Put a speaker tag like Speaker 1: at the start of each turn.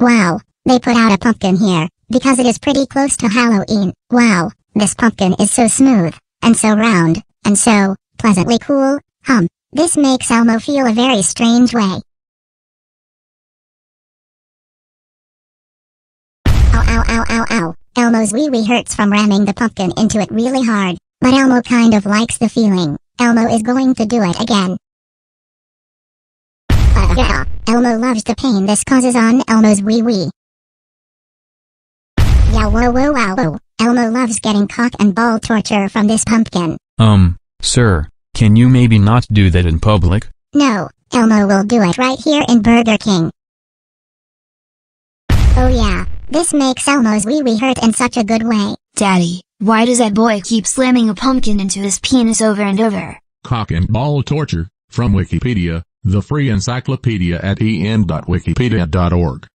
Speaker 1: Wow, they put out a pumpkin here, because it is pretty close to Halloween. Wow, this pumpkin is so smooth, and so round, and so, pleasantly cool, hum. This makes Elmo feel a very strange way. Ow ow ow ow ow. Elmo's wee wee hurts from ramming the pumpkin into it really hard, but Elmo kind of likes the feeling. Elmo is going to do it again. Yeah. Elmo loves the pain this causes on Elmo's wee wee. Yeah whoa whoa wow whoa. Elmo loves getting cock and ball torture from this pumpkin.
Speaker 2: Um, sir, can you maybe not do that in public?
Speaker 1: No, Elmo will do it right here in Burger King. Oh yeah, this makes Elmo's wee wee hurt in such a good way.
Speaker 3: Daddy, why does that boy keep slamming a pumpkin into his penis over and over?
Speaker 4: Cock and ball torture, from Wikipedia, the free encyclopedia at en.wikipedia.org.